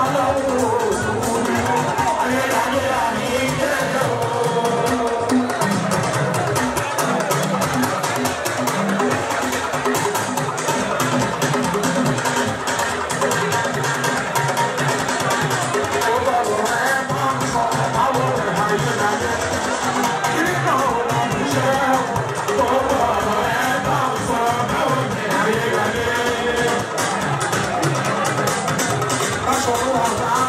heart. Wow, wow, wow.